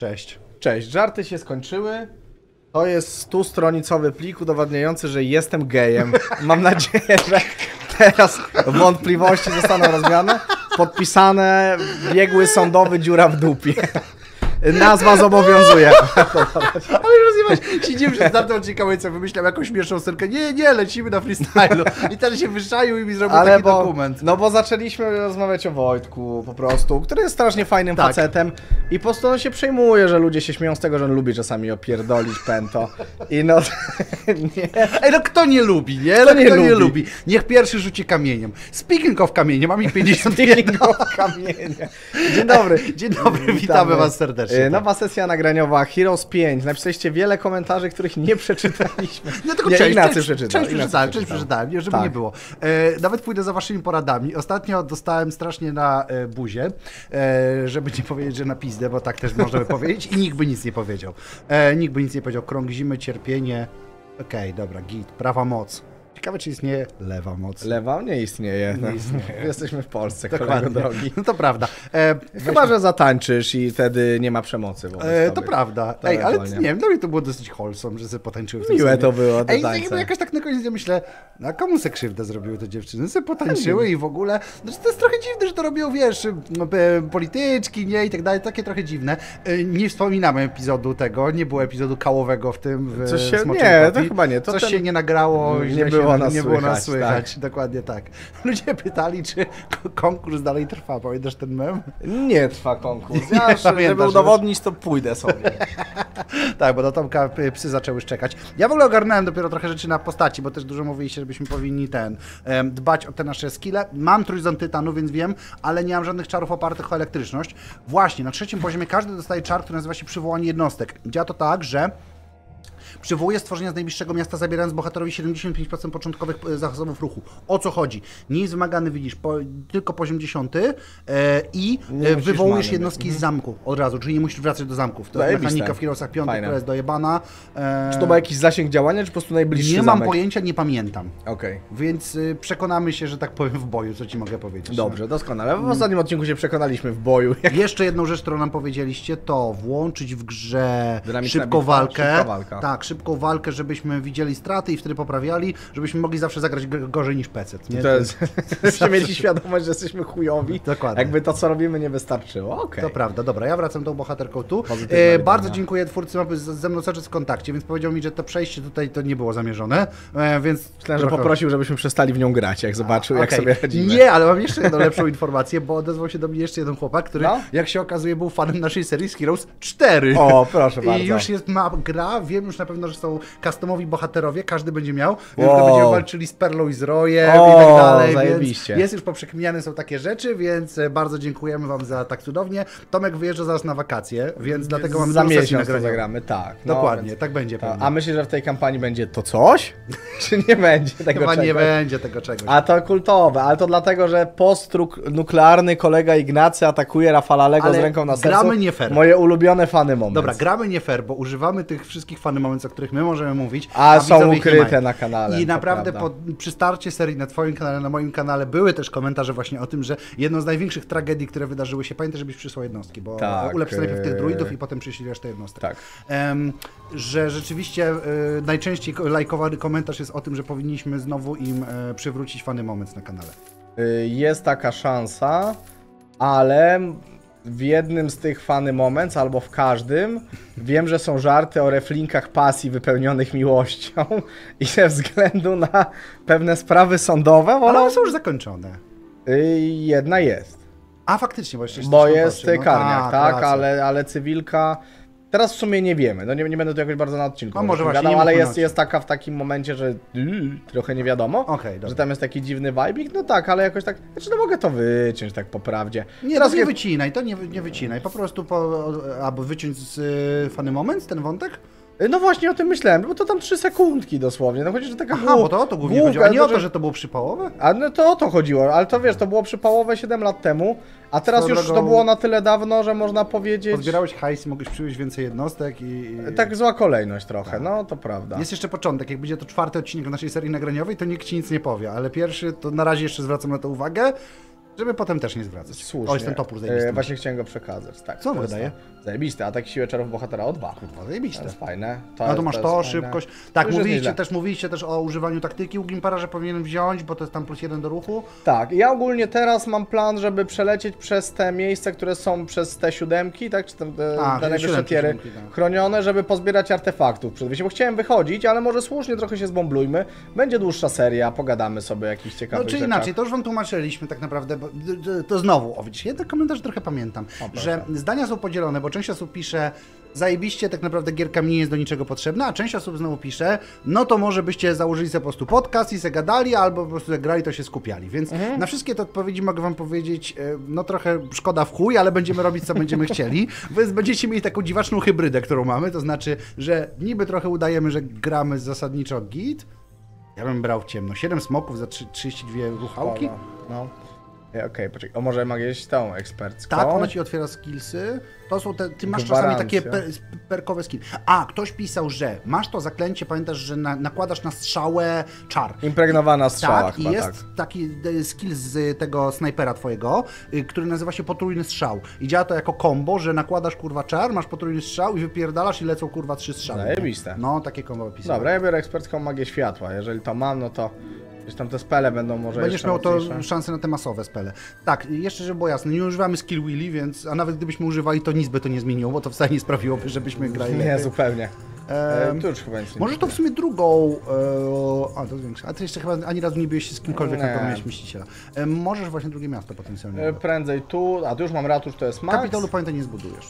Cześć. Cześć, żarty się skończyły. To jest stustronicowy plik udowadniający, że jestem gejem. Mam nadzieję, że teraz wątpliwości zostaną rozwiane. Podpisane, biegły sądowy, dziura w dupie. Nazwa zobowiązuje. Rozumiem, siedzimy przed tamtą odcinkami, co wymyślam jakąś śmieszną scenkę. Nie, nie, lecimy na freestylu. I ten się wyszaił i mi zrobił Ale taki bo, dokument. no bo zaczęliśmy rozmawiać o Wojtku po prostu, który jest strasznie fajnym Tak. facetem i po prostu on się przejmuje, że ludzie się śmieją z tego, że on lubi czasami opierdolić pęto. I no, nie. Ej, no kto nie lubi, nie? Kto No, nie kto nie lubi? lubi? Niech pierwszy rzuci kamieniem. Speaking of kamienie, mam ich 51. kamienie. Dzień dobry. Dzień dobry, witamy was serdecznie. E, Nowa sesja nagraniowa Heroes 5. Napisaliście wiele komentarzy, których nie przeczytaliśmy. No tylko nie, część, Ignacy część, przeczytał. część przeczytałem, część przeczytał. przeczytałem, żeby Tak. nie było. E, nawet pójdę za waszymi poradami. Ostatnio dostałem strasznie na e, buzię, e, żeby nie powiedzieć, że na pizdę, bo tak też możemy powiedzieć i nikt by nic nie powiedział. E, nikt by nic nie powiedział. Krąg zimy, cierpienie. Okej, dobra, git, prawa moc. Ciekawe, czy istnieje lewa moc. Lewa nie istnieje. Nie no. istnieje. Jesteśmy w Polsce, kolego drogi. No to prawda. E, Chyba, że zatańczysz i wtedy nie ma przemocy E, to prawda. To Ej, ale nie wiem, dla mnie to było dosyć wholesome, że sobie potańczyły w tym Miłe sobie. to było, te Ej, tańce. jakby jakoś tak na koniec ja myślę, no a komu se krzywdę zrobiły te dziewczyny? Se potańczyły i w ogóle, znaczy to jest trochę dziwne, że to robią, wiesz, no, polityczki, nie, i tak dalej, takie trochę dziwne. E, Nie wspominamy epizodu tego, nie było epizodu kałowego w tym, w Coś się- nie, to chyba nie, to Coś ten- się nie nagrało, Nie źle było nas nie było nas słychać, słychać, dokładnie tak. Ludzie pytali, czy ko- konkurs dalej trwa, pamiętasz ten mem? Nie trwa konkurs. Nie Ja, żeby pamiętasz udowodnić, to pójdę sobie. Tak, bo do Tomka psy zaczęły szczekać. Ja w ogóle ogarnąłem dopiero trochę rzeczy na postaci, bo też dużo mówiliście, żebyśmy powinni ten dbać o te nasze skille. Mam trójząb tytanu, więc wiem, ale nie mam żadnych czarów opartych o elektryczność. Właśnie, na trzecim poziomie każdy dostaje czar, który nazywa się przywołanie jednostek. Działa to tak, że Przywołuje stworzenia z najbliższego miasta, zabierając bohaterowi 75% początkowych e, zasobów ruchu. O co chodzi? Nie jest wymagany, widzisz, po, tylko poziom 10 e, i Nie e, wywołujesz jednostki z zamku od razu, czyli nie musisz wracać do zamków. To jest mechanika w Heroesach 5, Fajne. która jest dojebana. E, Czy to ma jakiś zasięg działania, czy po prostu najbliższy nie mam zamek? pojęcia, nie pamiętam. Okej. Więc y, przekonamy się, że tak powiem w boju, co ci mogę powiedzieć. Dobrze, doskonale. W ostatnim odcinku się przekonaliśmy w boju. Jeszcze jedną rzecz, którą nam powiedzieliście, to włączyć w grze Dynamiczna szybką bitwa, walkę. szybka walka. Tak, szybką walkę, żebyśmy widzieli straty i wtedy poprawiali, żebyśmy mogli zawsze zagrać gorzej niż PC. Nie? to jest, żebyśmy mieli świadomość, że jesteśmy chujowi. Dokładnie. Jakby to, co robimy, nie wystarczyło. Okej. To prawda, dobra, ja wracam tą bohaterką tu. E, bardzo dziękuję twórcy mapy, ze mną cały czas w kontakcie, więc powiedział mi, że to przejście tutaj to nie było zamierzone, e, więc... Myślałem, że trochę- poprosił, żebyśmy przestali w nią grać, jak zobaczył, jak Okej. sobie radzimy. Nie, ale mam jeszcze jedną lepszą informację, bo odezwał się do mnie jeszcze jeden chłopak, który, No? jak się okazuje, był fanem naszej serii z Heroes 4. O, proszę bardzo. I już jest ma gra, wiem już na pewno, że są customowi bohaterowie, każdy będzie miał. Wow. Będziemy walczyli z Perlą i z Rojem O, i tak dalej. zajebiście. Więc jest już poprzekminiane są takie rzeczy, więc e, bardzo dziękujemy Wam za tak cudownie. Tomek wyjeżdża zaraz na wakacje, więc dlatego mamy Za miesiąc to zagramy, tak. no, Dokładnie, więc- tak będzie. A myślisz, że w tej kampanii będzie to coś? Czy nie będzie tego Chyba nie czegoś? będzie tego czegoś. A to kultowe, ale to dlatego, że post-nuklearny kolega Ignacy atakuje Rafalalego Ale z ręką na sercu. gramy nie fair. Moje ulubione fany moment. Dobra, gramy nie fair, bo używamy tych wszystkich fany o których my możemy mówić. A są ich nie ukryte na kanale, I naprawdę po, przy starcie serii na Twoim kanale, na moim kanale były też komentarze właśnie o tym, że jedną z największych tragedii, które wydarzyły się, pamiętaj, żebyś przysłał jednostki, bo Tak, ulepsz najpierw tych e- druidów i potem przyślij resztę jednostek. Tak. Em, że rzeczywiście e, najczęściej ko- lajkowany komentarz jest o tym, że powinniśmy znowu im e, przywrócić fany moments na kanale. Y, Jest taka szansa, ale w jednym z tych fany moments, albo w każdym, wiem, że są żarty o reflinkach pasji wypełnionych miłością i ze względu na pewne sprawy sądowe, Ale wolą... one są już zakończone. Y, Jedna jest. A faktycznie, bo jeszcze Bo jest zobaczy, no karniak, tak, racja. ale, ale cywilka. Teraz w sumie nie wiemy. No nie, nie będę tu jakoś bardzo na odcinku. A może właśnie gadał, ale jest, jest taka w takim momencie, że yy, trochę nie wiadomo. Dobra. że tam jest taki dziwny vibik. No tak, ale jakoś tak. Znaczy, no mogę to wyciąć tak po prawdzie. Nie, Teraz nie je- wycinaj, to nie, nie wycinaj. Po prostu po, albo wyciąć z y, Funny Moments ten wątek? No właśnie o tym myślałem, bo to tam trzy sekundki dosłownie. No chodzi, że taka Aha, bo to o to głównie chodziło, a nie o to, że- to było przypałowe? A no to o to chodziło, ale to wiesz, to było przypałowe 7 lat temu, a teraz Swoją już to drogą- było na tyle dawno, że można powiedzieć. Pozbierałeś hajs, mogłeś przywieźć więcej jednostek i... i... Tak zła kolejność trochę, no to prawda. Jest jeszcze początek, jak będzie to czwarty odcinek naszej serii nagraniowej, to nikt ci nic nie powie, ale pierwszy, to na razie jeszcze zwracam na to uwagę, Żeby potem też nie zwracać. Słusznie. O, jest ten topór E, zajebisty. Właśnie chciałem go przekazać, tak. Co on to wydaje? to. Zajebisty, atak siłę czarów bohatera o 2. Kurwa, To zajebiste. jest fajne. To No to masz to, szybkość. To Tak, już jest mówiliście też, mówiliście też o używaniu taktyki u Gimpara, że powinien wziąć, bo to jest tam plus jeden do ruchu. Tak, ja ogólnie teraz mam plan, żeby przelecieć przez te miejsca, które są przez te siódemki, tak? Czy te, A, te najwyższe tiery tak. chronione, żeby pozbierać artefaktów przed wyjściem. Bo chciałem wychodzić, ale może słusznie trochę się zbomblujmy. Będzie dłuższa seria, pogadamy sobie o jakichś No ciekawych czy rzeczach. inaczej, to już wam tłumaczyliśmy tak naprawdę, bo d- to znowu, o widzicie, ja ten komentarz trochę pamiętam, proszę. że zdania są podzielone, bo część osób pisze, zajebiście, tak naprawdę gierka mi nie jest do niczego potrzebna, a część osób znowu pisze, no to może byście założyli sobie po prostu podcast i se gadali, albo po prostu grali, to się skupiali, więc Mhm. na wszystkie te odpowiedzi mogę wam powiedzieć, e, no trochę szkoda w chuj, ale będziemy robić, co będziemy chcieli, więc będziecie mieli taką dziwaczną hybrydę, którą mamy, to znaczy, że niby trochę udajemy, że gramy zasadniczo git, ja bym brał ciemno. 7 smoków za trzy- 32 ruchałki. No, Okej, poczekaj. O, może mogę jeść tą ekspercką? Tak, ona ci otwiera skillsy. To są te, ty masz czasami takie Gwarancja. per, perkowe skill. A, ktoś pisał, że masz to zaklęcie, pamiętasz, że na, nakładasz na strzałę czar. Impregnowana strzała Tak, i chyba, jest tak. taki e, skill z tego snajpera twojego, y, który nazywa się potrójny strzał. I działa to jako combo, że nakładasz kurwa czar, masz potrójny strzał i wypierdalasz i lecą kurwa trzy strzały. Zajebiste. No, takie combo pisałem. Dobra, ja biorę ekspercką magię światła. Jeżeli to mam, no to tam te spele będą może Będziesz miał to szansę na te masowe spele. Tak, jeszcze żeby było jasne, nie używamy skill wheelie, więc, a nawet gdybyśmy używali, to nic by to nie zmieniło, bo to wcale nie sprawiłoby, żebyśmy grali Nie, lepiej. zupełnie. Ehm, już chyba nic nie Może to w sumie drugą. E, a to większe. A ty jeszcze chyba ani razu nie byłeś z kimkolwiek Nie. na pewno mieściciela. E, możesz właśnie drugie miasto potencjalnie. E, Prędzej tu, a tu już mam ratusz, to jest max. Kapitolu pamiętaj nie zbudujesz.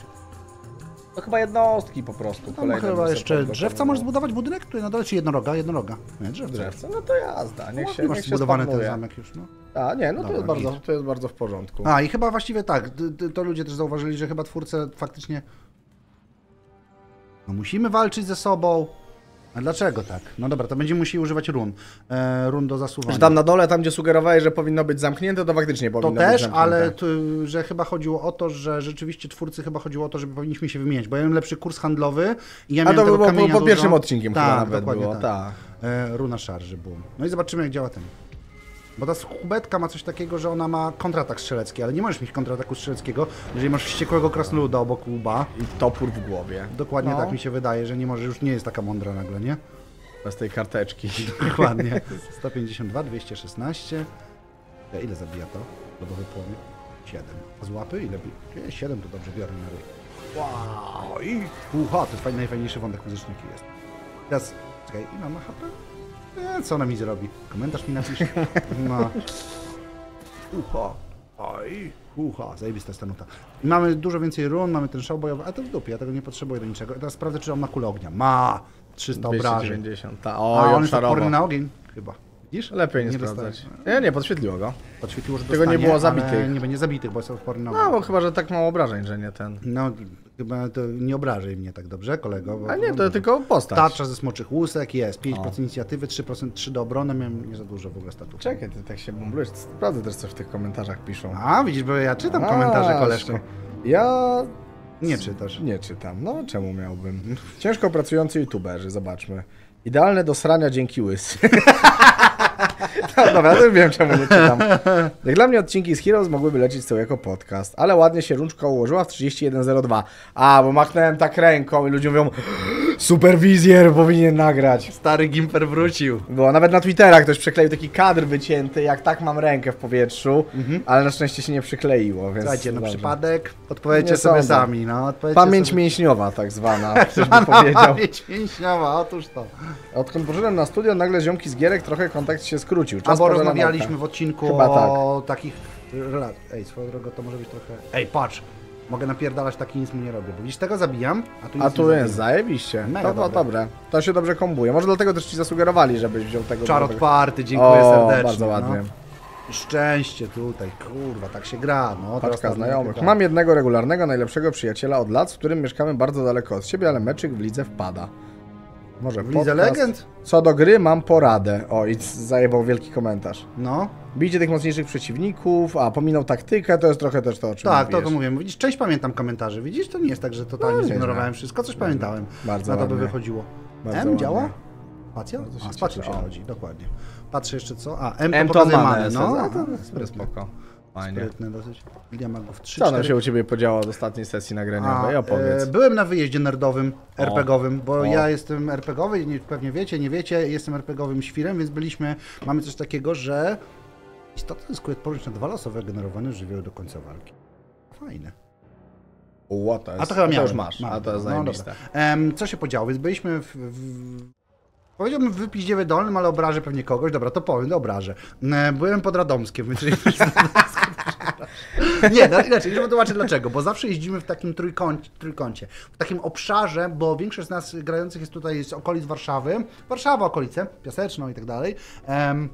To chyba jednostki po prostu. Tam kolejne chyba jeszcze drzewca możesz zbudować budynek, który na dole czy jednoroga, jednoroga. Nie, drzewca. Drzewce? No to jazda, niech się, Masz niech się zbudowany ten zamek już, no. A, nie, no to Dobra, jest, bardzo, to jest bardzo w porządku. A i chyba właściwie tak, to ludzie też zauważyli, że chyba twórcy faktycznie no musimy walczyć ze sobą. A dlaczego tak? No dobra, to będziemy musieli używać run. E, run do zasuwania. Że tam na dole, tam gdzie sugerowałeś, że powinno być zamknięte, to faktycznie To powinno być też, zamknięte. ale że chyba chodziło o to, że rzeczywiście twórcy chyba chodziło o to, żeby powinniśmy się wymieniać, bo ja miałem lepszy kurs handlowy i ja A to było po, pierwszym odcinkiem chyba tak, nawet dokładnie było, tak. tak. E, runa szarży, boom. No i zobaczymy jak działa ten. Bo ta chubetka ma coś takiego, że ona ma kontratak strzelecki, ale nie możesz mieć kontrataku strzeleckiego, jeżeli masz wściekłego krasnoluda obok łba. I topór w głowie. Dokładnie No. tak mi się wydaje, że nie może, już nie jest taka mądra nagle, nie? Bez tej karteczki. Dokładnie. 152, 216. Ja, ile zabija to? Lodowy płomień? 7. A z łapy ile? bi- Nie, 7 to dobrze biorę na ryj. Wow! I... Uha, to jest fajny, najfajniejszy wątek muzyczny jaki jest. Teraz, czekaj, ile ma HP? E, co ona mi zrobi? Komentarz mi napisz. No. Uha. Oj. Uha, zajebista jest ta nuta. I mamy dużo więcej run, mamy ten szał bojowy, a to w dupie, ja tego nie potrzebuję do niczego. Teraz sprawdzę, czy on ma kulę ognia. Ma! 300 obrażeń. 290. Ta, A o, on i jest odporny na ogień, chyba. Widzisz? Lepiej nie, Nie sprawdzać. Nie, nie, podświetliło go. Podświetliło, że Tego dostanie, nie było zabitych. nie będzie zabitych, bo jest odporny na ogień. No, bo chyba, że tak mało obrażeń, że nie ten. No, chyba to nie obrażaj mnie tak dobrze, kolego. Bo, A nie, to tylko postać. Tarcza ze smoczych łusek jest, 5% inicjatywy, 3% 3 do obrony, miałem nie za dużo w ogóle statów. Czekaj, ty tak się bumblujesz. Sprawdzę też, co w tych komentarzach piszą. A, widzisz, bo ja czytam A, komentarze, koleżko. Ja Nie czytasz. nie czytam. No, czemu miałbym? Ciężko pracujący youtuberzy, zobaczmy. Idealne do srania dzięki łysy. no, dobra, to wiem, czemu nie czytam. Jak dla mnie odcinki z Heroes mogłyby lecieć sobie jako podcast, ale ładnie się rączka ułożyła w 3102. A, bo machnąłem tak ręką i ludzie mówią superwizjer powinien nagrać. Stary Gimper wrócił. Było nawet na Twittera ktoś przykleił taki kadr wycięty, jak tak mam rękę w powietrzu, ale na szczęście się nie przykleiło, więc Słuchajcie, no dobrze. przypadek, odpowiedzcie sobie sądzę. sami, no. Pamięć sobie. mięśniowa tak zwana, ktoś by powiedział. Pamięć mięśniowa, otóż to. Odkąd poszedłem na studio, nagle ziomki z gierek trochę kontakt się skrócił. Czas Albo rozmawialiśmy w odcinku Chyba o takich relat. Ej, swoją drogą to może być trochę... Ej, patrz! Mogę napierdalać taki nic mu nie robię, bo widzisz, tego zabijam, a tu nic A tu jest, zajebiście. Mega To, to dobre. dobre. To się dobrze kombuje. Może dlatego też ci zasugerowali, żebyś wziął tego. Czar otwarty, dziękuję o, serdecznie. bardzo ładnie. No. Szczęście tutaj, kurwa, tak się gra, no. Paczka tak znajomych. Mam jednego regularnego, najlepszego przyjaciela od lat, z którym mieszkamy bardzo daleko od siebie, ale meczyk w lidze wpada. Może W Lidze? Legend? Co do gry, mam poradę. O, i zajebał wielki komentarz. No. Bijcie tych mocniejszych przeciwników, a pominął taktykę, to jest trochę też to, o czym Tak, to, mówiłeś. to mówiłem. Widzisz, część pamiętam komentarzy, widzisz, to nie jest tak, że totalnie No, zignorowałem nieźle. wszystko, coś pamiętałem. Bardzo Na to by wychodziło. Bardzo M ładnie. działa? Spacja? A, spacją się chodzi, dokładnie. Patrzę jeszcze co. A, M to M to manę, no. A, to to jest spoko. Fajnie. Sprytny dosyć. Ilia magów 3, Co nam 4. się u ciebie podziało od ostatniej sesji nagraniowej? Opowiedz. e, byłem na wyjeździe nerdowym, O. RPGowym, bo O. ja jestem RPGowy, nie, pewnie wiecie, nie wiecie, jestem RPGowym świrem, więc byliśmy, mamy coś takiego, że istotny zyskuje odporność na dwa losowe generowane żywioły do końca walki. Fajne. Ło, to jest, A to chyba to miałem. już masz, a to jest No, dobra. Co się podziało? Więc byliśmy w... w... Powiedziałbym w Wypiździewie Dolnym, ale obrażę pewnie kogoś. Dobra, to powiem, to obrażę. Byłem pod Radomskiem, więc... Nie, no, inaczej, już wytłumaczę dlaczego, bo zawsze jeździmy w takim trójkącie, trójkącie, w takim obszarze, bo większość z nas grających jest tutaj z okolic Warszawy, Warszawa, okolice, Piaseczno i tak dalej. Em,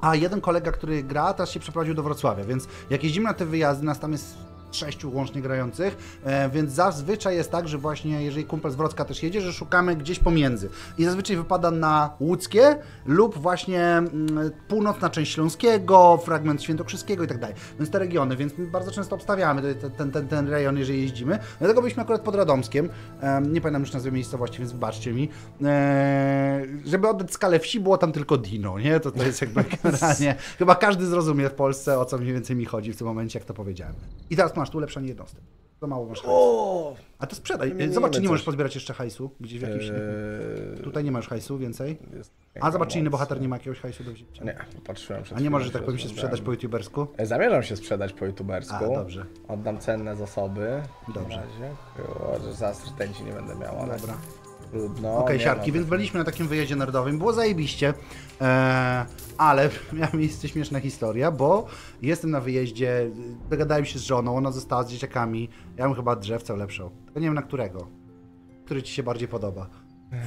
a jeden kolega, który gra, teraz się przeprowadził do Wrocławia, więc jak jeździmy na te wyjazdy, nas tam jest sześciu łącznie grających, e, więc zazwyczaj jest tak, że właśnie jeżeli kumpel z Wrocka też jedzie, że szukamy gdzieś pomiędzy. I zazwyczaj wypada na łódzkie lub właśnie mm, północna część Śląskiego, fragment Świętokrzyskiego i tak dalej. Więc te regiony, więc my bardzo często obstawiamy ten, ten, ten, rejon, jeżeli jeździmy. Dlatego byliśmy akurat pod Radomskiem, Em, nie pamiętam już nazwy miejscowości, więc wybaczcie mi. E, żeby oddać skalę wsi, było tam tylko Dino, nie? To, to jest jakby generalnie, chyba każdy zrozumie w Polsce, o co mniej więcej mi chodzi w tym momencie, jak to powiedziałem. I teraz masz tu ulepszenie jednostek. Za mało masz hajsu. A to sprzedaj. Wymienimy Zobacz, czy nie możesz pozbierać jeszcze hajsu, gdzieś w jakimś... Eee, Tutaj nie masz hajsu więcej. A zobacz, czy inny bohater nie ma jakiegoś hajsu do wzięcia. Nie, patrzyłem przed A nie możesz, że tak powiem, się sprzedać po youtubersku? E, Zamierzam się sprzedać po youtubersku. A, dobrze. Oddam cenne zasoby. Dobrze. Zaraz rtęci nie będę miał, ale Dobra. Trudno. Okej, Nie, siarki, no, więc byliśmy na takim wyjeździe narodowym, było zajebiście, eee, ale miała miejsce śmieszna historia, bo jestem na wyjeździe, dogadałem się z żoną, ona została z dzieciakami, ja mam chyba drzewce lepszą, tylko nie wiem na którego, który ci się bardziej podoba.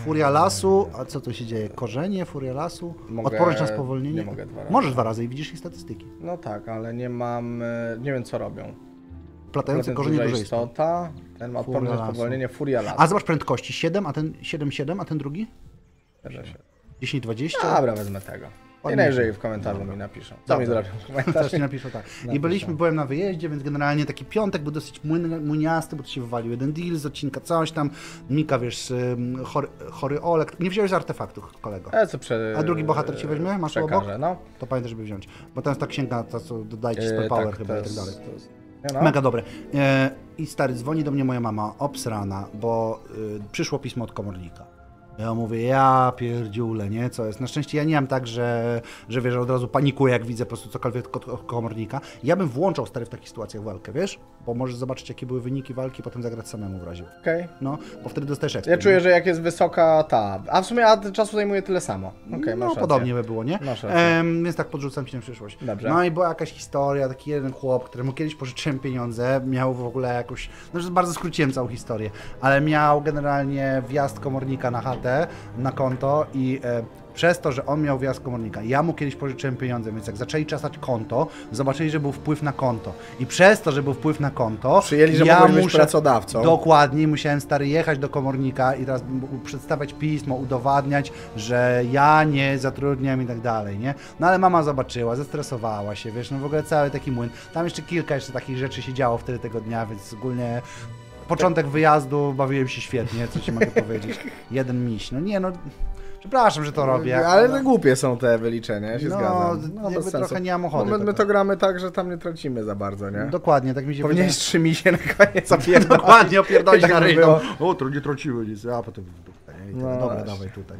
Furia lasu, a co tu się dzieje? Korzenie, furia lasu, Mogę- odporność na spowolnienie? nie mogę dwa razy. Możesz dwa razy i widzisz ich statystyki. No tak, ale nie mam. e, Nie wiem co robią. Platające korzenie duża istot. istota, ten ma odporność na spowolnienie, furia lasu. A zobacz prędkości, 7, a ten 7,7, a ten drugi? Zgadza się. 10,20? Dobra, wezmę tego. I najwyżej w komentarzu mi napiszą. Co mi Dobra. zrobią w Też komentarzu? ci napiszę tak. I Napiszę. byliśmy, byłem na wyjeździe, więc generalnie taki piątek był dosyć młyn, młyniasty, bo to się wywalił jeden deal z odcinka coś tam. Mika, wiesz, chory, chory Olek. Nie wziąłeś artefaktów, kolego. E, co prze... A drugi bohater ci weźmie? Masz tu obok? przekażę, no. To pamiętaj, żeby wziąć. Bo tam jest ta księga, ta co dodajcie E, spell power tak, chyba i tak dalej. to jest- no. Mega dobre. E, I stary, dzwoni do mnie moja mama, obsrana, bo y, przyszło pismo od komornika. Ja mówię, ja pierdziule, nie? Co jest? Na szczęście ja nie mam tak, że, że wiesz, od razu panikuję, jak widzę po prostu cokolwiek od komornika. Ja bym włączał stary w takich sytuacjach walkę, wiesz? Bo możesz zobaczyć, jakie były wyniki walki, potem zagrać samemu w razie. Okej. No, bo wtedy dostajesz ekspert. Ja czuję, że jak jest wysoka ta. A w sumie a czasu zajmuje tyle samo. Masz no, podobnie by było, nie? Masz. Em, więc tak podrzucam ci na przyszłość. Dobrze. No i była jakaś historia, taki jeden chłop, któremu kiedyś pożyczyłem pieniądze, miał w ogóle jakąś, no że bardzo skróciłem całą historię, ale miał generalnie wjazd komornika na chatę, na konto i e, przez to, że on miał wjazd komornika, ja mu kiedyś pożyczyłem pieniądze, więc jak zaczęli czasać konto, zobaczyli, że był wpływ na konto. I przez to, że był wpływ na konto, Przyjęli, że ja mogłeś być muszę, pracodawcą. Dokładnie, musiałem stary jechać do komornika i teraz przedstawiać pismo, udowadniać, że ja nie zatrudniam i tak dalej, nie? No ale mama zobaczyła, zestresowała się, wiesz, no w ogóle cały taki młyn. Tam jeszcze kilka jeszcze takich rzeczy się działo wtedy tego dnia, więc ogólnie początek wyjazdu bawiłem się świetnie, co ci mogę powiedzieć. Jeden miś, no nie no, przepraszam, że to robię. Ale no głupie są te wyliczenia, ja się No, zgadzam. jakby bez sensu. trochę nie mam ochoty No, my, my to gramy tak, że tam nie tracimy za bardzo, nie? Dokładnie, tak mi się Powinieneś trzy misie na koniec opierdolić. Dokładnie, opierdolić Tak na ryj. no. O, to nie trąciły nic, a potem. No Dobra, dawaj tutaj.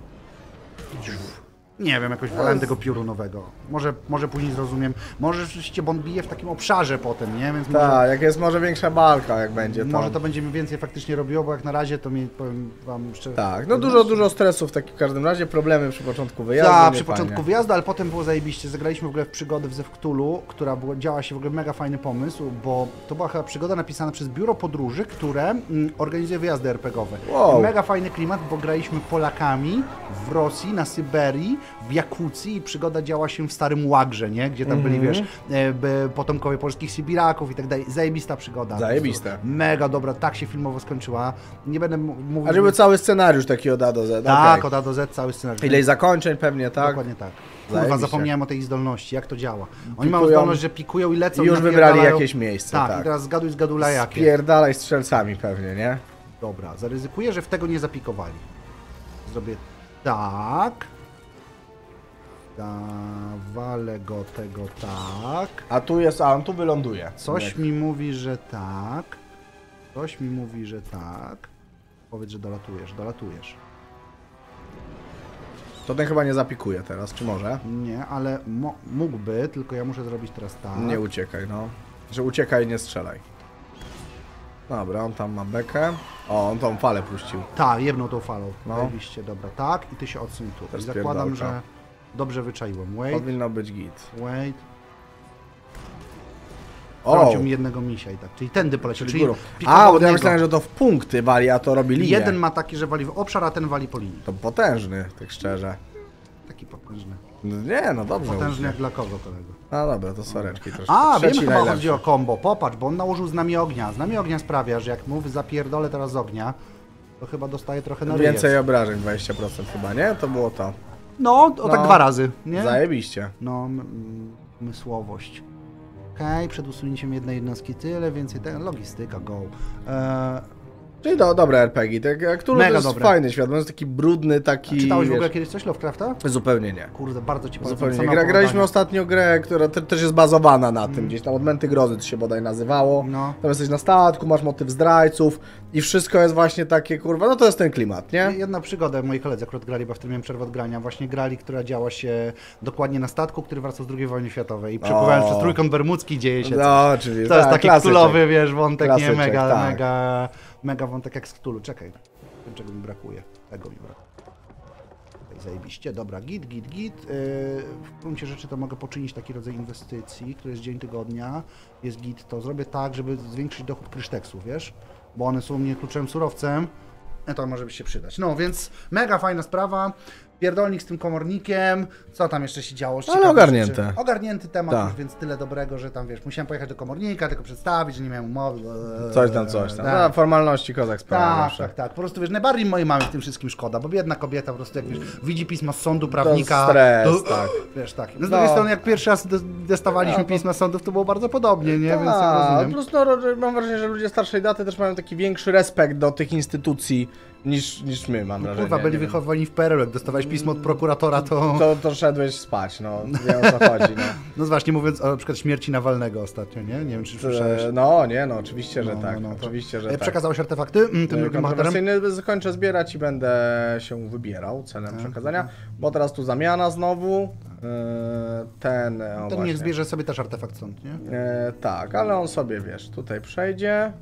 Nie wiem, jakoś wolałem tego piorunowego. Może, może później zrozumiem. Może rzeczywiście, bo on bije w takim obszarze potem, nie? Więc może, Tak, jak jest może większa balka, jak będzie to. może to będzie mi więcej faktycznie robiło, bo jak na razie to mi, powiem wam szczerze... Tak, no dużo, dużo stresu w takim każdym razie, problemy przy początku wyjazdu. Tak, przy fajnie. początku wyjazdu, ale potem było zajebiście. Zagraliśmy w ogóle w przygodę w Zewktulu, która była, działa się w ogóle mega fajny pomysł, bo to była chyba przygoda napisana przez biuro podróży, które mm, organizuje wyjazdy RPGowe. Wow. Mega fajny klimat, bo graliśmy Polakami w Rosji, na Syberii, w Jakucji i przygoda działa się w Starym Łagrze, nie? Gdzie tam byli, Mhm. wiesz, e, potomkowie polskich Sybiraków i tak dalej. Zajebista przygoda. Zajebiste. Mega dobra, tak się filmowo skończyła. Nie będę mówił... A żeby cały scenariusz taki od A do Z. Tak, okej. od A do Z cały scenariusz. Ileś zakończeń pewnie, tak? Dokładnie tak. Kurwa, zapomniałem o tej zdolności, jak to działa. Oni mają Pikują- zdolność, że pikują i lecą I już wybrali jakieś miejsce, Tak, tak. i teraz zgaduj, zgadula jakie. Spierdalaj strzelcami pewnie, nie? Dobra, zaryzykuję, że w tego nie zapikowali. Zrobię tak. Zawalę go tego tak. A tu jest, a on tu wyląduje. Coś mi mówi, że tak. Coś mi mówi, że tak. Powiedz, że dolatujesz, dolatujesz. To ten chyba nie zapikuje teraz, czy może? Nie, ale mógłby, tylko ja muszę zrobić teraz tak. Nie uciekaj, no. Że uciekaj, nie strzelaj. Dobra, on tam ma bekę. O, on tą falę puścił. Tak, jedną tą falą. No. Oczywiście, dobra, tak. I ty się odsuń tu. Zakładam, że dobrze wyczaiłem. Wait, Powinno być git. wait. O! Trącił mi jednego misia i tak. Czyli tędy poleciał. Czyli Czyli A, bo ja myślałem, że to w punkty wali, a to robi linię. Jeden ma taki, że wali w obszar, a ten wali po linii. To potężny, tak szczerze. Taki potężny. No nie, no dobrze. Potężny jak dla kogo, kolego? No dobra, to soreczki troszkę. A, wiem Trzeci chyba najlepszy. chodzi o combo. Popatrz, bo on nałożył znamie ognia. Znamie ognia sprawia, że jak mu zapierdolę teraz z ognia, to chyba dostaje trochę na. Więcej obrażeń, 20% chyba, nie? To było to. No, o tak No. dwa razy, nie? Zajebiście. No, m- m- mysłowość. Okej, przed usunięciem jednej jednostki tyle, więcej tego, logistyka, go. Eee, Czyli do, dobre RPG. Tak, jak Cthulhu Mega to jest dobre. fajny świat, on jest taki brudny, taki... czytałeś w ogóle wiesz, kiedyś coś Lovecrafta? Zupełnie nie. Kurde, bardzo ci polecam. Zupełnie nie. Gra, graliśmy ostatnio grę, która te, też jest bazowana na tym, gdzieś tam Odmęty Grozy to się bodaj nazywało. No. Tam jesteś na statku, masz motyw zdrajców i wszystko jest właśnie takie, kurwa, no to jest ten klimat, nie? Jedna przygoda, moi koledzy akurat grali, bo w tym miałem przerwę od grania, właśnie grali, która działa się dokładnie na statku, który wracał z II wojny światowej i przepływając O. przez Trójkąt Bermudzki dzieje się coś. No, oczywiście. To jest tak, taki klasyczek. ktulowy, wiesz, wątek, nie? Klasyczek, Mega, tak. mega, mega wątek jak z Cthulhu. Czekaj, wiem czego mi brakuje. Tego mi brakuje. Zajebiście, dobra, git, git, git. Yy, w gruncie rzeczy to mogę poczynić taki rodzaj inwestycji, który jest dzień tygodnia, jest git, to zrobię tak, żeby zwiększyć dochód kryszteksów, wiesz? Bo one są u mnie kluczowym surowcem, no to może by się przydać. No więc mega fajna sprawa. Pierdolnik z tym komornikiem. Co tam jeszcze się działo? Ale ogarnięte. rzeczy. Ogarnięty temat Tak. już, więc tyle dobrego, że tam wiesz, musiałem pojechać do komornika, tylko przedstawić, że nie miałem umowy. Coś tam, coś tam. Tak. No, formalności kozak sprawa Tak, tak, tak. Po prostu wiesz, najbardziej mojej mamy w tym wszystkim szkoda, bo biedna kobieta po prostu jak wiesz, widzi pisma z sądu prawnika. stres, tak. Wiesz, tak. No z No. drugiej strony jak pierwszy raz dos- dostawaliśmy No, to- pisma z sądów, to było bardzo podobnie, nie? Więc ja Tak, rozumiem. prostu no, mam wrażenie, że ludzie starszej daty też mają taki większy respekt do tych instytucji niż, niż my, mam wrażenie. Kurwa, byli nie wychowani w PRL, jak dostawałeś pismo od prokuratora, to... To, to szedłeś spać, no, wiem o co chodzi, no. No właśnie mówiąc o na przykład śmierci Nawalnego ostatnio, nie? Nie wiem, czy słyszałeś. E, No, nie, no, oczywiście, że No, tak, no, no, oczywiście, że E, tak. Przekazałeś artefakty mm, tym E, drugim bohaterem? Zakończę zbierać i będę się wybierał celem Tak, przekazania, bo teraz tu zamiana znowu, ten, o Ten niech zbierze sobie też artefakt stąd, nie? E, tak, ale on sobie, wiesz, tutaj przejdzie,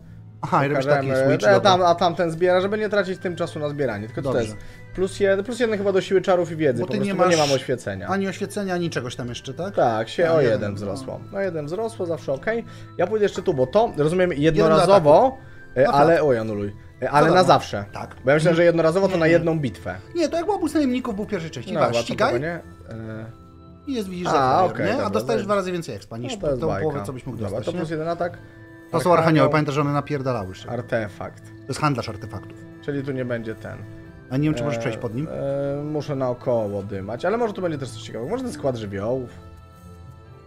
Aha, i robisz taki Pokażemy, switch, e, tam, a tamten zbiera, żeby nie tracić tym czasu na zbieranie. Tylko to Dobrze. jest plus jeden, plus jeden chyba do siły czarów i wiedzy, Bo po ty prostu, nie bo nie masz mam oświecenia. Ani oświecenia, ani czegoś tam jeszcze, tak? Tak, się o jeden, jeden no. wzrosło. No jeden wzrosło, zawsze ok. Ja pójdę jeszcze tu, bo to, rozumiem, jednorazowo, e, No tak. ale, oj anuluj, e, ale na zawsze. Tak. Bo ja myślę, że jednorazowo to na nie. jedną bitwę. Nie, to jak łobuz najemników był w pierwszej części. No, No, chyba to ścigaj nie? E, i jest, widzisz, A, za okej, nie? A dobra, dostajesz dwa razy więcej expa niż No to jest tą bajka. połowę, co byś mógł Dobra, dostać, to nie? plus jeden atak. To są archanioły, Archanioł- pamiętaj, że one napierdalały jeszcze. Artefakt. To jest handlarz artefaktów. Czyli tu nie będzie ten. A nie wiem, czy możesz E, przejść pod nim. E, muszę naokoło dymać, ale może tu będzie też coś ciekawego. Może ten skład żywiołów.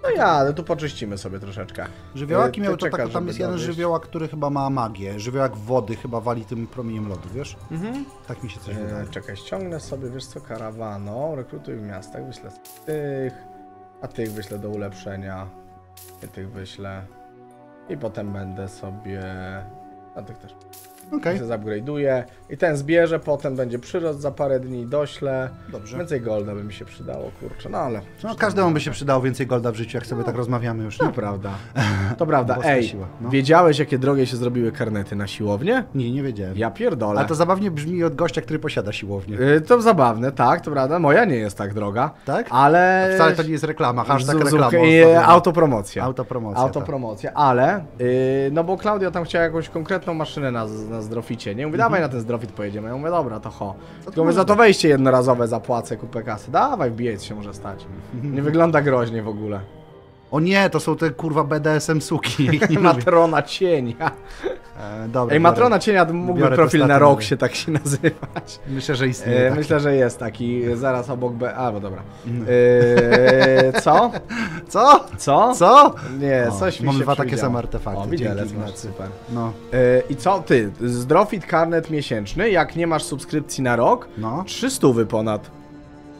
No ja, ale tu poczyścimy sobie troszeczkę. Żywiołaki e, miały to tak, tam jest jeden dowieść. żywiołak, który chyba ma magię. Żywiołak wody chyba wali tym promieniem lodu, wiesz? Mhm. Tak mi się coś wydaje. E, czekaj, ściągnę sobie, wiesz co, karawaną, rekrutuj w miastach, wyślę tych, a tych wyślę do ulepszenia, tych wyślę. I potem będę sobie... A tych też. Okej, Okay. Zupgrade'uję. I ten zbierze, potem będzie przyrost za parę dni, doślę. dobrze. Więcej golda by mi się przydało, kurczę, no ale... No, każdemu by się przydało więcej golda w życiu, jak sobie tak rozmawiamy już, To nie? prawda. To prawda. Boska Ej, siła, no. wiedziałeś jakie drogie się zrobiły karnety na siłownię? Nie, nie wiedziałem. Ja pierdolę. Ale to zabawnie brzmi od gościa, który posiada siłownię. Y, To zabawne, tak, to prawda. Moja nie jest tak droga. Tak? Ale. Wcale to nie jest reklama, hashtag Z- z- reklama. ustawiona. Autopromocja. Autopromocja. Autopromocja, ale. y, no bo Klaudia tam chciała jakąś konkretną maszynę na, na zdroficie. Nie mówię, dawaj na ten zdrofit pojedziemy. Ja mówię, dobra, to ho. Tylko mówię, może za to wejście jednorazowe zapłacę kupę kasy. Dawaj, wbijaj, co się może stać. Nie wygląda groźnie w ogóle. O nie, to są te kurwa BDSM suki. Matrona cienia. E, dobra, Ej. Matrona cienia, mógłby profil na rok się tak się nazywać. Myślę, że istnieje. E, myślę, że jest taki zaraz obok B. A, bo dobra. Mm. E, co? Co? Co? Co? Nie, O, coś mi mamy dwa takie same artefakty, O, widziałem, super. No, E, I co ty? Zdrofit karnet miesięczny, jak nie masz subskrypcji na rok, no. 300 ponad.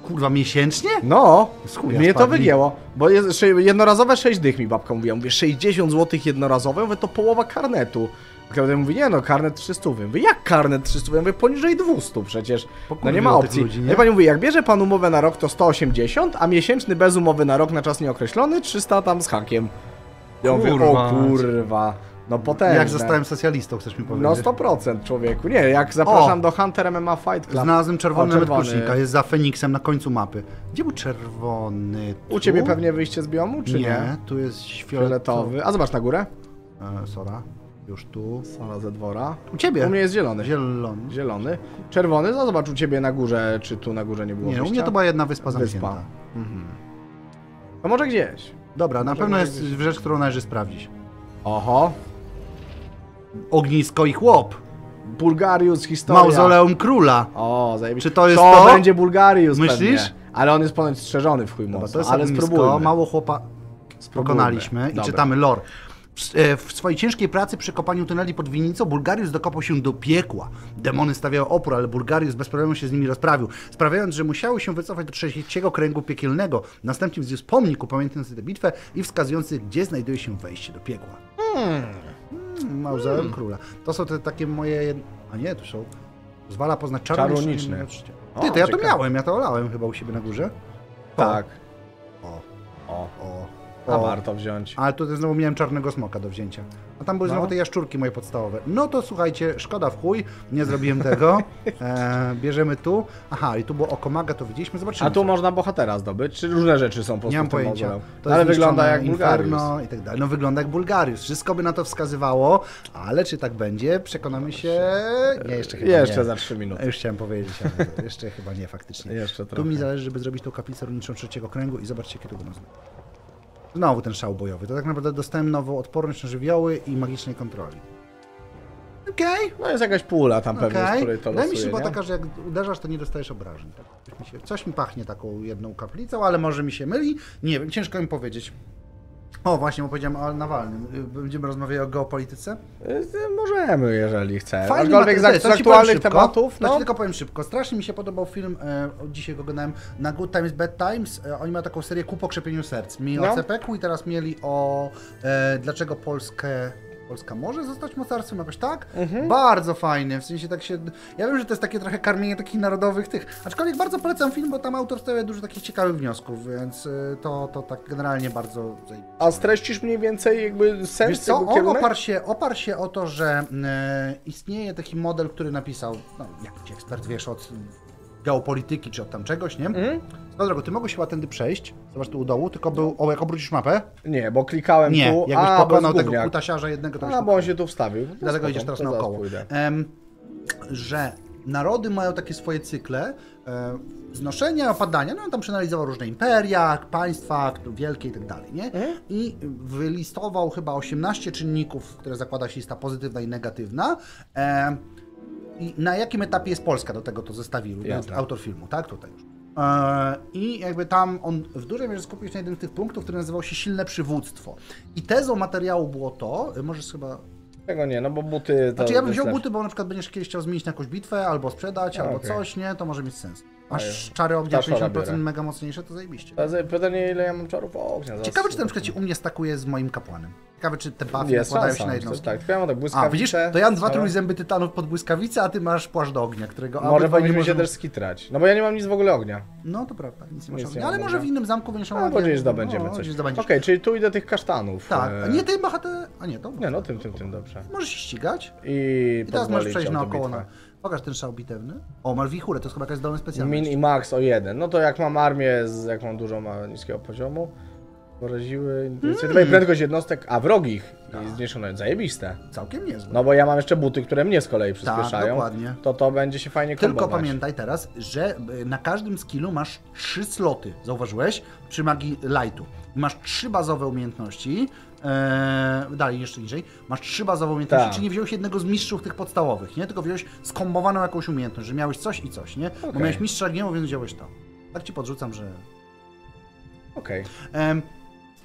Kurwa, miesięcznie? No, Z chuja mnie to spadli. wygięło, bo jest jednorazowe 6 dych mi babka mówiła. Mówię, 60 zł jednorazowe, mówię, to połowa karnetu. Klaudia mówi, nie no, karnet 300. Mówię, jak karnet 300? Ja mówię, poniżej 200 przecież. No nie ma opcji. ludzi, nie? nie? pani mówi, jak bierze pan umowę na rok, to 180, a miesięczny bez umowy na rok na czas nieokreślony, 300 tam z hakiem. Ja mówię, o kurwa, no potężne. Jak zostałem socjalistą, chcesz mi powiedzieć? No 100% człowieku. Nie, jak zapraszam do Hunter MMA Fight Club. Znalazłem czerwony O, klucznika, jest za Feniksem na końcu mapy. Gdzie był czerwony? U Tu? ciebie pewnie wyjście z biomu, czy nie? nie? tu jest fioletowy. A zobacz na górę. E, Sora, już tu. Sala ze dwora. U ciebie. U mnie jest zielony. Zielony. Zielony. Czerwony, no zobacz u ciebie na górze, czy tu na górze nie było Nie, u wyjścia. mnie to była jedna wyspa Wyspa. zamknięta. To może gdzieś. Dobra, na Może pewno może jest gdzieś. rzecz, którą należy sprawdzić. Oho. Ognisko i chłop. Bulgarius, historia. Mauzoleum króla. O, zajebiście. Czy to jest to? to? będzie Bulgarius Myślisz? Pewnie. Ale on jest ponoć strzeżony w chuj Dobra, mocno, to jest ale ognisko, spróbujmy. mało chłopa pokonaliśmy i Dobra. czytamy lore. W, e, w swojej ciężkiej pracy przy kopaniu tuneli pod winnicą Bulgarius dokopał się do piekła. Demony stawiały opór, ale Bulgarius bez problemu się z nimi rozprawił, sprawiając, że musiały się wycofać do trzeciego kręgu piekielnego. Następnie wzniósł pomnik upamiętniający tę bitwę i wskazujący, gdzie znajduje się wejście do piekła. Hmm, Mauzoleum króla. To są te takie moje... A nie, to są... Zwala poznać czarowniczne. Czarowniczne. Ty, to ja to ciekawe. miałem, ja to olałem chyba u siebie na górze. Tak. O, O. o, A warto wziąć. Ale tutaj znowu miałem czarnego smoka do wzięcia. A tam były No. znowu te jaszczurki moje podstawowe. No to słuchajcie, szkoda w chuj, nie zrobiłem tego. E, bierzemy tu. Aha, i tu było okomaga, to widzieliśmy, zobaczymy. A tu można bohatera zdobyć, czy różne rzeczy są po nie mam pojęcia. To ale wygląda jak Bulgarius. I tak dalej. No wygląda jak Bulgarius. Wszystko by na to wskazywało, ale czy tak będzie, przekonamy się... Nie, jeszcze chyba Jeszcze nie. za 3 minuty. Już chciałem powiedzieć, ale to jeszcze chyba nie faktycznie. Jeszcze Tu trochę. mi zależy, żeby zrobić tą kaplicę rolniczą trzeciego kręgu i zobaczcie, jakie tu będą znowu. Ten szał bojowy. To tak naprawdę dostałem nową odporność na żywioły i magicznej kontroli. Okej, No jest jakaś pula tam pewnie, z której to Wydaje mi się, nie? taka, że jak uderzasz, to nie dostajesz obrażeń. Tak? Coś, mi się, coś mi pachnie taką jedną kaplicą, ale może mi się myli. Nie wiem, ciężko mi powiedzieć. O, właśnie, bo powiedziałem o Nawalnym. Y, Będziemy rozmawiać o geopolityce. Y, Możemy, jeżeli chcesz. Fajny Aczkolwiek z, aktualnych tematów, no. tylko powiem szybko. Strasznie mi się podobał film, e, dzisiaj go oglądałem, na Good Times, Bad Times. E, oni mają taką serię ku pokrzepieniu serc. Mieli No. o CPK-u i teraz mieli o e, dlaczego Polskę... Polska może zostać mocarstwem, jakoś tak? Mhm. Bardzo fajny, w sensie tak się... Ja wiem, że to jest takie trochę karmienie takich narodowych tych, aczkolwiek bardzo polecam film, bo tam autor stawia dużo takich ciekawych wniosków, więc e, to, to tak generalnie bardzo. A streścisz mniej więcej jakby sens Wiesz co, tego on oparł się, oparł się o to, że e, istnieje taki model, który napisał, no jakiś ekspert, wiesz, od geopolityki czy od tam czegoś, nie? Mhm. Swoją drogą, ty mogłeś chyba tędy przejść, zobacz tu u dołu, tylko był, o, jak obrócisz mapę? Nie, bo klikałem Nie, tu, jakbyś a, pokonał tego kutasiarza jednego, to A, bo on się tu wstawił. No Dlatego idziesz teraz zaraz naokoło. Em, że narody mają takie swoje cykle e, wznoszenia, opadania. No on tam przeanalizował różne imperia, państwa wielkie i tak dalej, nie? Mhm. I wylistował chyba 18 czynników, które zakłada się lista pozytywna i negatywna. E, I na jakim etapie jest Polska? Do tego to zestawił Jasne. autor filmu, tak? Tutaj już. E, I jakby tam on w dużej mierze skupił się na jednym z tych punktów, który nazywał się silne przywództwo. I tezą materiału było to, możesz chyba Tego nie, no bo buty to znaczy ja bym wziął buty, bo na przykład będziesz kiedyś chciał zmienić na jakąś bitwę, albo sprzedać, albo okej. coś, nie? To może mieć sens. A, Masz czary ognia Ta szara 50% biorę. mega mocniejsze, to zajebiście. A za- Pytanie, ile ja mam czarów ognia. zaraz Ciekawe, czy na zobaczymy. przykład się u mnie stakuje z moim kapłanem. Ciekawe, czy te buffy Jest nakładają się na jednostki. Tak, tylko ja mam A, błyskawice. widzisz, to ja mam dwa trójzęby tytanów pod błyskawicę, a ty masz płaszcz do ognia, którego Może powinniśmy się możemy- też skitrać. No bo ja nie mam nic w ogóle ognia. No to prawda, nic nie masz Nic ognia. nie Ale może w innym zamku będziesz miał A, bo magię. gdzieś zdobędziemy no, coś. Okej, czyli tu idę tych kasztanów. Tak, a nie ty machatę... A nie, to... Nie, no tym, tym, tym, dobrze. Możesz się ścigać. I, I teraz możesz przejść naokoło bitwę. Pokaż ten szał bitewny. O, masz wichurę, to jest chyba jakaś zdolność specjalna. Min i max o jeden. No to jak mam armię, z, jak mam dużo ma niskiego poziomu, poraziły inicjatywa Hmm. i prędkość jednostek, a wrogich Tak. i zmniejszone zajebiste. Całkiem niezłe. No bo ja mam jeszcze buty, które mnie z kolei tak, przyspieszają. dokładnie. to to będzie się fajnie Tylko kombować. pamiętaj teraz, że y, na każdym skillu masz trzy sloty, zauważyłeś? Przy magii lightu. Masz trzy bazowe umiejętności, eee, dalej jeszcze niżej, masz trzy bazowe umiejętności, Tak. czyli nie wziąłeś jednego z mistrzów tych podstawowych, nie? Tylko wziąłeś skombowaną jakąś umiejętność, że miałeś coś i coś, nie? Bo Okej. miałeś mistrza gniewu, więc wziąłeś to. Tak ci podrzucam, że... Okej. Em,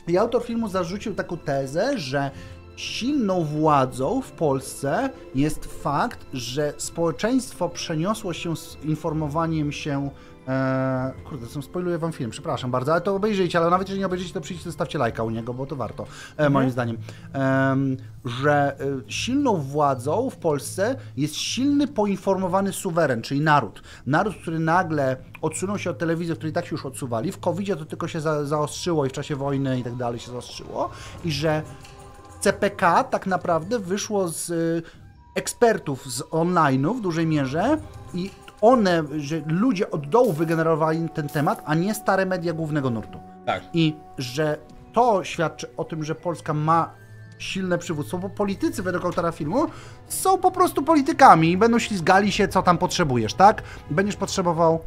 I autor filmu zarzucił taką tezę, że silną władzą w Polsce jest fakt, że społeczeństwo przeniosło się z informowaniem się. E, kurde, co, spoiluję wam film, przepraszam bardzo, ale to obejrzyjcie, ale nawet jeżeli nie obejrzycie, to przyjdźcie, zostawcie lajka u niego, bo to warto, e, moim zdaniem. Em, że e, silną władzą w Polsce jest silny, poinformowany suweren, czyli naród. Naród, który nagle odsunął się od telewizji, której tak się już odsuwali. W covid to tylko się za, zaostrzyło i w czasie wojny i tak dalej się zaostrzyło. I że CPK tak naprawdę wyszło z y, ekspertów z online'u w dużej mierze i one, że ludzie od dołu wygenerowali ten temat, a nie stare media głównego nurtu. Tak. I że to świadczy o tym, że Polska ma silne przywództwo, bo politycy według autora filmu są po prostu politykami i będą ślizgali się, co tam potrzebujesz, tak? Będziesz potrzebował...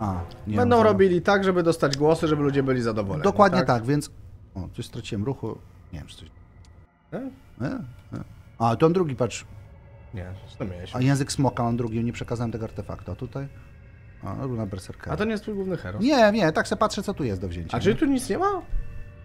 A, nie Będą mam robili tak, żeby dostać głosy, żeby ludzie byli zadowoleni. Dokładnie tak? więc... O, coś straciłem ruchu. Nie wiem, czy coś... E? E, e. A, to on drugi, patrz. Nie, co miałeś? A język smoka mam drugi, nie przekazałem tego artefaktu. A tutaj? A, Runa Berserkera. A to nie jest twój główny hero. Nie, nie, tak se patrzę, co tu jest do wzięcia. A czy tu nic nie ma?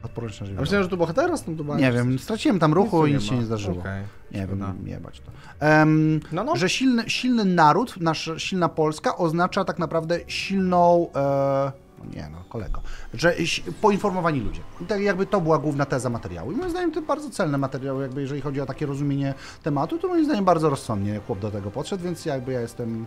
Odporyczna A żywioła. myślałem, że tu bohatera stąd tu Nie wiem, straciłem tam ruchu tu i nie nic się nie zdarzyło. Okej, Nie wiem, jebać to. Em, No, no. Że silny, silny naród, nasza silna Polska oznacza tak naprawdę silną... E, no nie no, kolego. Że poinformowani ludzie. I tak jakby to była główna teza materiału. I moim zdaniem to bardzo celny materiał, jakby jeżeli chodzi o takie rozumienie tematu, to moim zdaniem bardzo rozsądnie chłop do tego podszedł, więc jakby ja jestem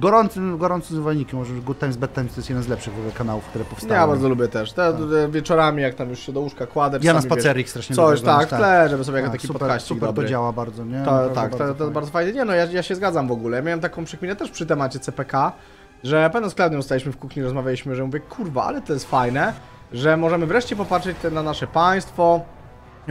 gorącym, gorącym zwolennikiem. Może Good Times, Bad Times to jest jeden z lepszych kanałów, które powstały. Ja bardzo lubię też. Te, te wieczorami, jak tam już się do łóżka kładę. Ja na spacerik strasznie Coś, tak, tle, żeby sobie jako taki super, podkaścik super dobry. to działa bardzo, nie? To, tak, to, to fajnie. bardzo fajnie. Nie no, ja, ja się zgadzam w ogóle. Ja miałem taką przekminę też przy temacie CPK, że pamiętam z Klaudią staliśmy w kuchni, rozmawialiśmy, że mówię, kurwa, ale to jest fajne, że możemy wreszcie popatrzeć na nasze państwo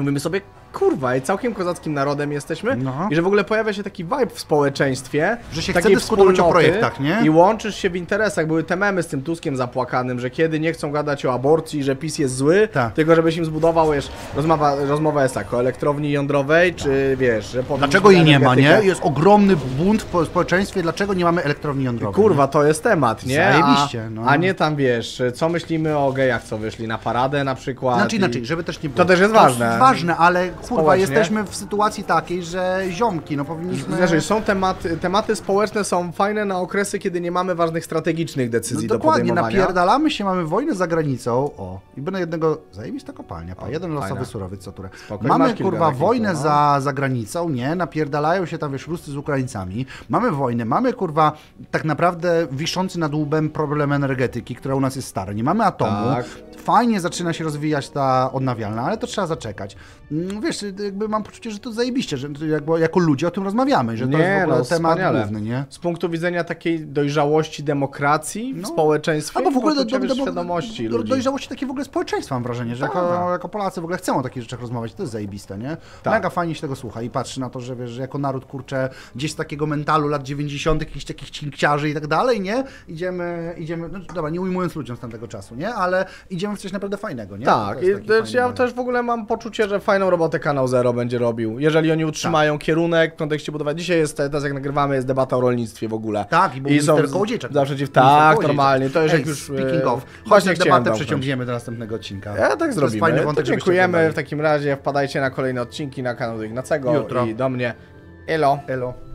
mówimy sobie, kurwa, i całkiem kozackim narodem jesteśmy No. i że w ogóle pojawia się taki vibe w społeczeństwie. Że się chce dyskutować o projektach, nie? I łączysz się w interesach. Były te memy z tym Tuskiem zapłakanym, że kiedy nie chcą gadać o aborcji, że PiS jest zły, Tak. tylko żebyś im zbudował, wiesz, rozmowa, rozmowa jest tak, o elektrowni jądrowej, czy wiesz, że Dlaczego jej nie ma, nie? Jest ogromny bunt w po- społeczeństwie, dlaczego nie mamy elektrowni jądrowej. Kurwa, to jest temat, nie? Zajebiście, a, no. a nie tam, wiesz, co myślimy o gejach, co wyszli na paradę na przykład. Znaczy i- inaczej, żeby też nie było. To też jest ważne. jest ważne, ale kurwa, Społecznie. jesteśmy w sytuacji takiej, że ziomki, no powinniśmy... Znaczy, są tematy, tematy społeczne są fajne na okresy, kiedy nie mamy ważnych strategicznych no, decyzji do dokładnie, podejmowania. napierdalamy się, mamy wojnę za granicą, o, i będę jednego, zajebista kopalnia, pa, O, jeden losowy fajna. surowiec, co turę. Mamy, kurwa, wojnę no. za, za granicą, nie, napierdalają się tam, wiesz, Ruscy z Ukraińcami, mamy wojnę, mamy, kurwa, tak naprawdę wiszący nad łbem problem energetyki, która u nas jest stara, nie mamy atomu, Tak. Fajnie zaczyna się rozwijać ta odnawialna, ale to trzeba zaczekać. Mm, Wiesz, jakby mam poczucie, że to zajebiście, że jakby, jako ludzie o tym rozmawiamy, że to Nie, jest w ogóle no, temat wspaniale. główny, nie? Z punktu widzenia takiej dojrzałości demokracji w No. społeczeństwie Albo w ogóle do, do, do, świadomości do, ludzi. dojrzałości takiej w ogóle społeczeństwa mam wrażenie, że jako, Tak. jako Polacy w ogóle chcą o takich rzeczach rozmawiać, to jest zajebiste, nie? Tak. Mega fajnie się tego słucha i patrzy na to, że wiesz, że jako naród, kurczę, gdzieś z takiego mentalu lat 90., jakichś takich cinkciarzy i tak dalej, nie? Idziemy, idziemy, no dobra, nie ujmując ludziom z tamtego czasu, nie? Ale idziemy w coś naprawdę fajnego, nie? Tak, To i też ja moment. też w ogóle mam poczucie, że fajną robotę Kanał Zero będzie robił. Jeżeli oni utrzymają Tak. kierunek w kontekście budowania. Dzisiaj jest, teraz jak nagrywamy, jest debata o rolnictwie w ogóle. Tak, i był minister Kołodziejczak. Zawsze Minister tak, normalnie. To już Ej, jak już. Speaking e, of, właśnie właśnie chciałem debatę domknąć. przeciągniemy do następnego odcinka. Ja tak To zrobimy. fajny to wątek, żebyście dziękujemy w takim razie. Wpadajcie na kolejne odcinki na kanał do Ignacego Jutro. i do mnie. Elo. Elo.